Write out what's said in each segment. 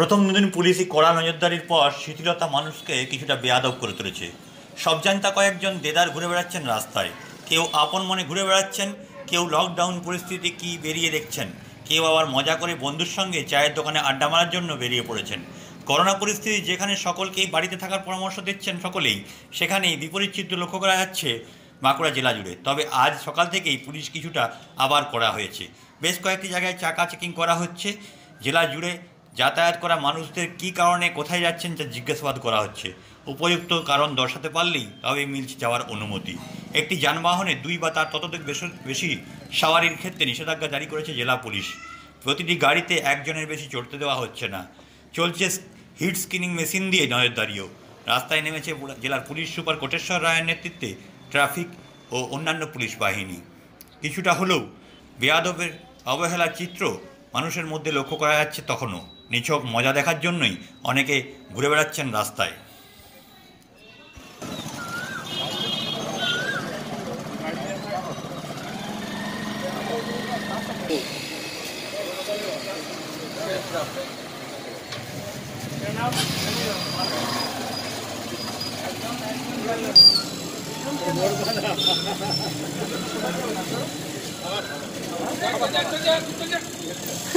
প্রথম দুদিন পুলিশি কড়া নজরদারির পর শিথিলতা মানুষকে কিছুটা বেয়াদব করে তুলেছে। সব জানতা কয়েকজন দেদার ঘুরে বেড়াচ্ছেন রাস্তায়। কেউ আপন মনে ঘুরে বেড়াচ্ছেন, কেউ লকডাউন পরিস্থিতি কি বেরিয়ে দেখছেন, কেউ আবার মজা করে বন্ধুর সঙ্গে চায়ের দোকানে আড্ডা মারার জন্য বেরিয়ে পড়েছেন। করোনা পরিস্থিতি যেখানে সকলকেই বাড়িতে থাকার পরামর্শ দিচ্ছেন সকলেই, সেখানেই বিপরীত চিত্র লক্ষ্য করা যাচ্ছে বাঁকুড়া জেলা জুড়ে। তবে আজ সকাল থেকেই পুলিশ কিছুটা আবার করা হয়েছে। বেশ কয়েকটি জায়গায় চাকা চেকিং করা হচ্ছে। জেলা জুড়ে যাতায়াত করা মানুষদের কী কারণে কোথায় যাচ্ছেন তা জিজ্ঞাসাবাদ করা হচ্ছে। উপযুক্ত কারণ দর্শাতে পারলেই তবে মিলছে যাওয়ার অনুমতি। একটি যানবাহনে দুই বা তার ততোধিক বেশ- বেশি সাওয়ারির ক্ষেত্রে নিষেধাজ্ঞা জারি করেছে জেলা পুলিশ। প্রতিটি গাড়িতে একজনের বেশি চড়তে দেওয়া হচ্ছে না। চলছে হিট স্ক্রিনিং মেশিন দিয়ে নজরদারিও রাস্তায় নেমেছে জেলার পুলিশ সুপার কোটেশ্বর রায়ের নেতৃত্বে ট্রাফিক ও অন্যান্য পুলিশ বাহিনী। কিছুটা হলেও বেয়াদবের অবহেলার চিত্র মানুষের মধ্যে লক্ষ্য করা যাচ্ছে তখনও। নিছক মজা দেখার জন্যই অনেকে ঘুরে বেড়াচ্ছেন রাস্তায়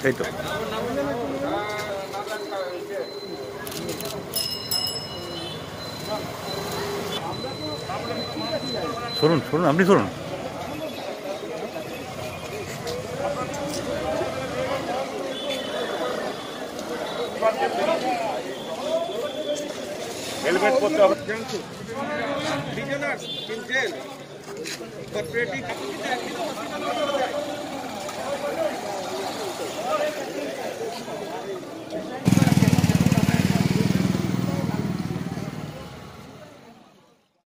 সেই তো। শুনুন শুনুন আপনি শুনুন। হেলমেট পরতে হবে। Prisoners